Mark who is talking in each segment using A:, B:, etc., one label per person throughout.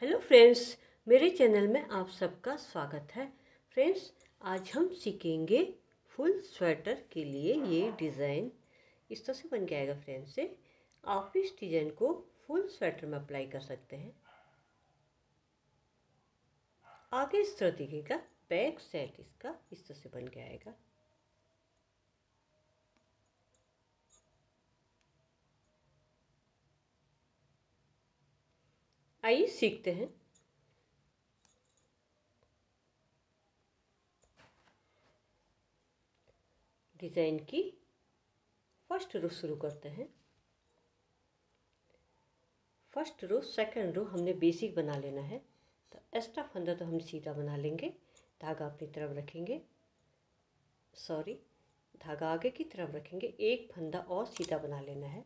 A: Hello friends, मेरे channel में आप सबका स्वागत है। फ्रेंड्स, आज हम सीखेंगे फुल स्वेटर के लिए ये डिज़ाइन। इस तरह से बन के आएगा फ्रेंड्स से आप इस डिज़ाइन को फुल स्वेटर में अप्लाई कर सकते हैं। आगे इस तरह दिखेगा, बैक सेट इसका इस तरह से बन के आइए सीखते हैं। डिज़ाइन की फ़र्स्ट रो शुरू करते हैं। फ़र्स्ट रो, सेकंड रो हमने बेसिक बना लेना है। तो एक्स्ट्रा फंदा तो हम सीधा बना लेंगे। धागा अपनी तरफ़ रखेंगे। सॉरी, धागा आगे की तरफ़ रखेंगे। एक फंदा और सीधा बना लेना है।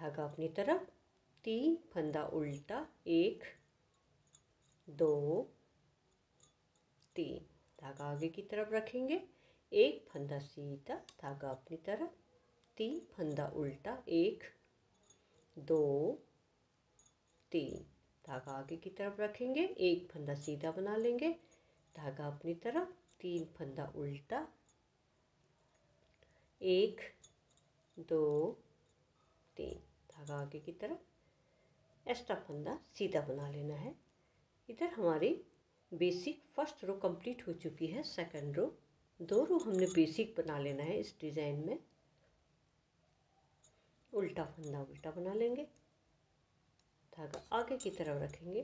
A: धागा अपनी तरफ़। तीन फंदा उल्टा एक, दो, तीन। धागा आगे की तरफ़ रखेंगे। एक फंदा सीधा धागा अपनी तरफ़, तीन फंदा उल्टा एक, दो, तीन। धागा आगे की तरफ़ रखेंगे। एक फंदा सीधा बना लेंगे। धागा अपनी तरफ़, तीन फंदा उल्टा एक, दो, तीन। धागा आगे की तरफ़ एक्स्ट्रा फंदा सीधा बना लेना है। इधर हमारी बेसिक फ़र्स्ट रो कंप्लीट हो चुकी है सेकंड रो दो रो हमने बेसिक बना लेना है इस डिज़ाइन में। उल्टा फंदा उल्टा बना लेंगे। धागा आगे की तरफ़ रखेंगे।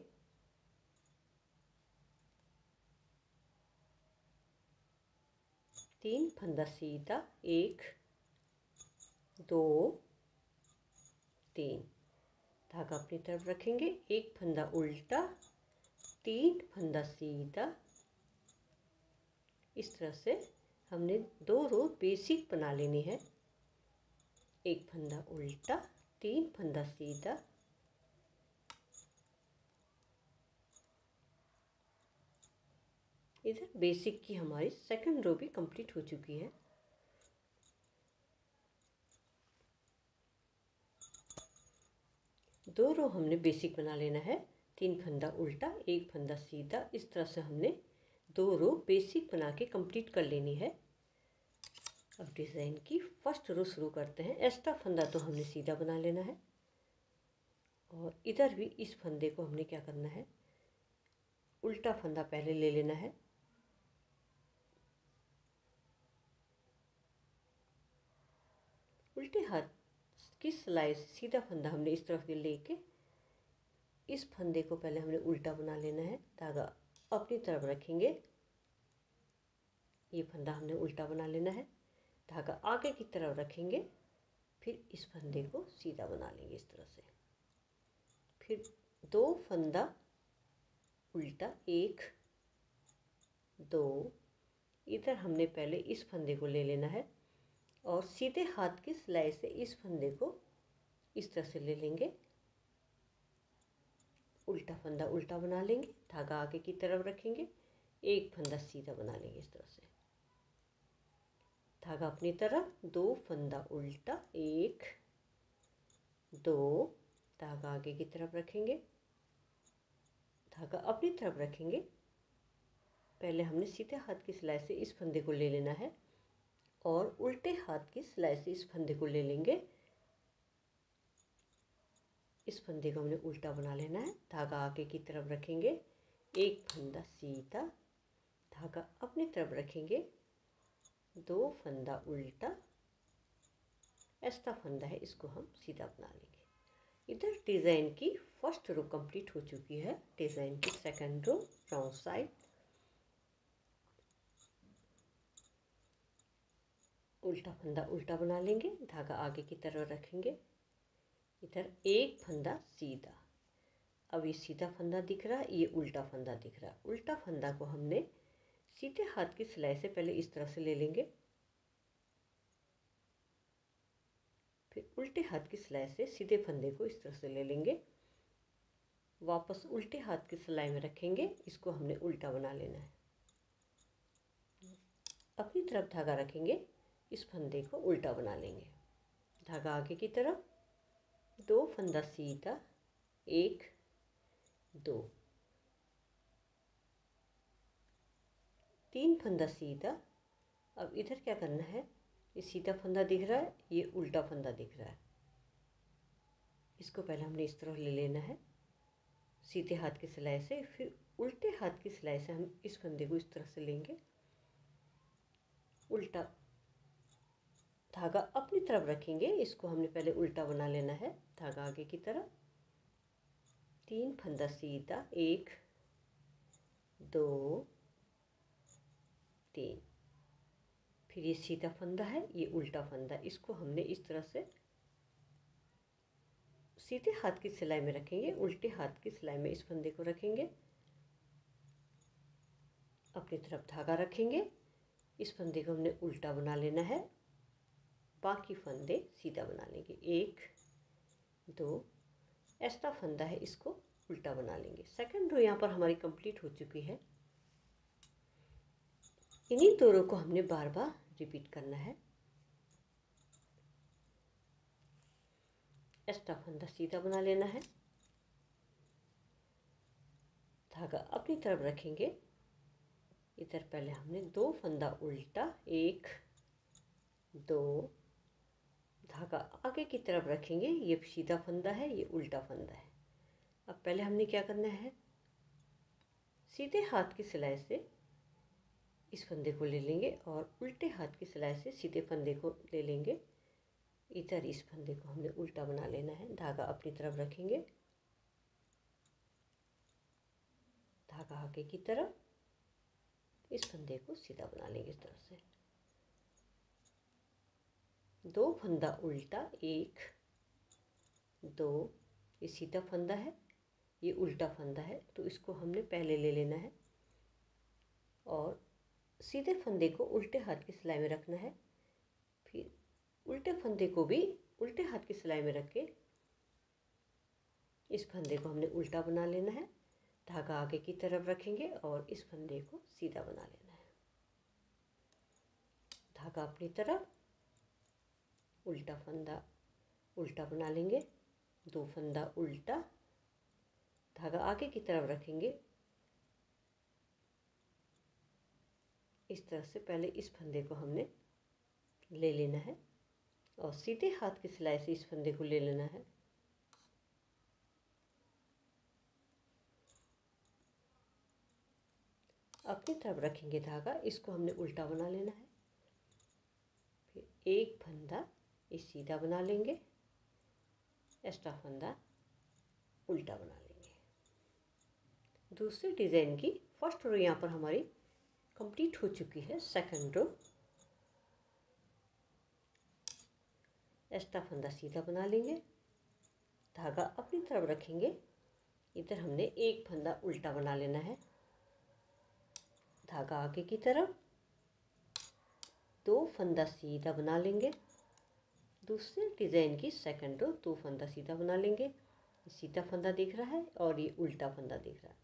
A: तीन फंदा सीधा, एक, दो, तीन। धागा अपनी तरफ़ रखेंगे। एक फंदा उल्टा, तीन फंदा सीधा। इस तरह से हमने दो रो बेसिक बना लेनी है। एक फंदा उल्टा, तीन फंदा सीधा। इधर बेसिक की हमारी सेकंड रो भी कंप्लीट हो चुकी है। दो रो हमने बेसिक बना लेना है। तीन फंदा उल्टा, एक फंदा सीधा। इस तरह से हमने दो रो बेसिक बना के कंप्लीट कर लेनी है। अब डिज़ाइन की फ़र्स्ट रो शुरू करते हैं। एक्स्ट्रा फंदा तो हमने सीधा बना लेना है। और इधर भी इस फंदे को हमने क्या करना है? उल्टा फंदा पहले ले लेना है। उल्टे हाथ की सिलाई सीधा फंदा हमने इस तरफ़ लेके, इस फंदे को पहले हमने उल्टा बना लेना है, धागा अपनी तरफ़ रखेंगे। ये फंदा हमने उल्टा बना लेना है, धागा आगे की तरफ़ रखेंगे, फिर इस फंदे को सीधा बना लेंगे इस तरह से। फिर दो फंदा उल्टा, एक, दो, इधर हमने पहले इस फंदे को ले लेना है। और सीधे हाथ की सिलाई से इस फंदे को इस तरह से ले लेंगे। उल्टा फंदा उल्टा बना लेंगे, धागा आगे की तरफ़ रखेंगे, एक फंदा सीधा बना लेंगे इस तरह से। धागा अपनी तरफ़, दो फंदा उल्टा, एक, दो, धागा आगे की तरफ़ रखेंगे। धागा अपनी तरफ़ रखेंगे। पहले हमने सीधे हाथ की सिलाई से इस फंदे को ले लेना है। और उल्टे हाथ की सिलाई से इस फंदे को ले लेंगे। इस फंदे को हमने उल्टा बना लेना है। धागा आगे की तरफ़ रखेंगे। एक फंदा सीधा धागा अपनी तरफ़ रखेंगे। दो फंदा उल्टा। ऐसा फंदा है, इसको हम सीधा बना लेंगे। इधर डिज़ाइन की फ़र्स्ट रो कंप्लीट हो चुकी है। डिज़ाइन की सेकंड रो राउंड साइड उल्टा फंदा उल्टा बना लेंगे, धागा आगे की तरफ़ रखेंगे। इधर एक फंदा सीधा। अब ये सीधा फंदा दिख रहा है ये उल्टा फंदा दिख रहा। है उल्टा फंदा को हमने सीधे हाथ की सिलाई से पहले इस तरह से ले लेंगे। फिर उल्टे हाथ की सिलाई से सीधे फंदे को इस तरह से ले लेंगे। वापस उल्टे हाथ की सिलाई में रखेंगे, इसको हमने उल्टा बना लेना है। अपनी तरफ़ धागा रखेंगे। इस फंदे को उल्टा बना लेंगे। धागा आगे की तरफ़, दो फंदा सीधा, एक, दो। तीन फंदा सीधा। अब इधर क्या करना है? ये सीधा फंदा दिख रहा है, ये उल्टा फंदा दिख रहा है। इसको पहले हमने इस तरह ले लेना है। सीधे हाथ की सिलाई से, फिर उल्टे हाथ की सिलाई से हम इस फंदे को इस तरह से लेंगे। उल्टा धागा अपनी तरफ़ रखेंगे। इसको हमने पहले उल्टा बना लेना है, धागा आगे की तरफ़। तीन फंदा सीधा, एक, दो, तीन। फिर ये सीधा फंदा है, ये उल्टा फंदा। इसको हमने इस तरह से सीधे हाथ की सिलाई में रखेंगे, उल्टे हाथ की सिलाई में इस फंदे को रखेंगे। अपनी तरफ़ धागा रखेंगे। इस फंदे को हमने उल्टा बना लेना है। बाकी फंदे सीधा बना लेंगे। एक, दो, ऐसा फंदा है, इसको उल्टा बना लेंगे। सेकंड रो यहाँ पर हमारी कंप्लीट हो चुकी है। इन्हीं दो रो को हमने बार बार रिपीट करना है। एक्स्ट्रा फंदा सीधा बना लेना है। धागा अपनी तरफ़ रखेंगे। इधर पहले हमने दो फंदा उल्टा, एक, दो धागा आगे की तरफ़ रखेंगे, ये सीधा फंदा है, ये उल्टा फंदा है। अब पहले हमने क्या करना है? सीधे हाथ की सिलाई से इस फंदे को ले लेंगे और उल्टे हाथ की सिलाई से सीधे फंदे को ले लेंगे। इधर इस फंदे को हमने उल्टा बना लेना है। धागा अपनी तरफ़ रखेंगे। धागा आगे की तरफ़ इस फंदे को सीधा बना लेंगे इस तरह से। दो फंदा उल्टा एक, दो, ये सीधा फंदा है, ये उल्टा फंदा है तो इसको हमने पहले ले लेना है। और सीधे फंदे को उल्टे हाथ की सिलाई में रखना है। फिर उल्टे फंदे को भी उल्टे हाथ की सिलाई में रख के इस फंदे को हमने उल्टा बना लेना है। धागा आगे की तरफ़ रखेंगे और इस फंदे को सीधा बना लेना है। धागा अपनी तरफ़ उल्टा फंदा उल्टा बना लेंगे, दो फंदा उल्टा धागा आगे की तरफ़ रखेंगे। इस तरह से पहले इस फंदे को हमने ले लेना है और सीधे हाथ की सिलाई से इस फंदे को ले लेना है। अपनी तरफ़ रखेंगे धागा, इसको हमने उल्टा बना लेना है। फिर एक फंदा इस सीधा बना लेंगे। एक्स्ट्रा फंदा उल्टा बना लेंगे। दूसरी डिज़ाइन की फ़र्स्ट रो यहाँ पर हमारी कंप्लीट हो चुकी है सेकंड रो एक्स्ट्रा फंदा सीधा बना लेंगे। धागा अपनी तरफ़ रखेंगे। इधर हमने एक फंदा उल्टा बना लेना है। धागा आगे की तरफ़। दो फंदा सीधा बना लेंगे। दूसरे डिज़ाइन की सेकंड रो दो फंदा सीधा बना लेंगे। सीधा फंदा दिख रहा है और ये उल्टा फंदा दिख रहा है।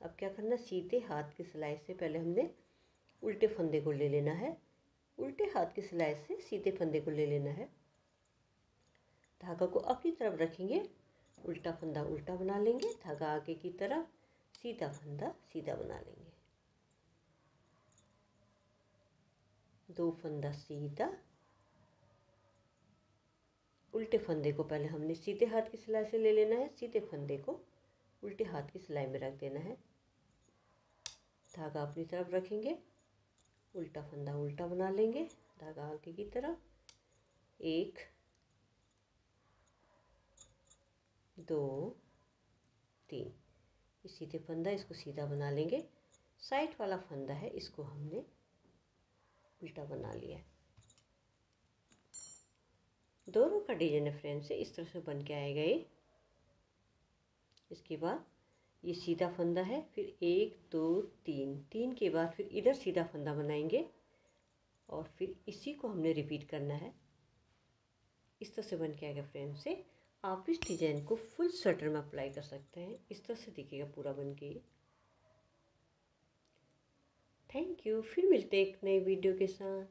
A: अब क्या करना सीधे हाथ की सिलाई से पहले हमने उल्टे फंदे को ले लेना है। उल्टे हाथ की सिलाई से सीधे फंदे को ले लेना है। धागा को अपनी तरफ़ रखेंगे। उल्टा फंदा उल्टा बना लेंगे। धागा आगे की तरफ़ सीधा फंदा सीधा बना लेंगे। दो फंदा सीधा उल्टे फंदे को पहले हमने सीधे हाथ की सिलाई से ले लेना है, सीधे फंदे को उल्टे हाथ की सिलाई में रख देना है। धागा अपनी तरफ़ रखेंगे, उल्टा फंदा उल्टा बना लेंगे, धागा आगे की तरफ़ एक, दो, तीन। ये सीधे फंदा, इसको सीधा बना लेंगे। साइड वाला फंदा है, इसको हमने उल्टा बना लिया दोनों का डिज़ाइन फ्रेंड से इस तरह से बन के आएगा ये। इसके बाद ये सीधा फंदा है, फिर एक, दो, तीन। तीन के बाद फिर इधर सीधा फंदा बनाएँगे और फिर इसी को हमने रिपीट करना है। इस तरह से बन के आएगा फ्रेंड से। आप इस डिज़ाइन को फुल स्वेटर में अप्लाई कर सकते हैं। इस तरह से दिखेगा पूरा बन के थैंक यू फिर मिलते हैं एक नई वीडियो के साथ।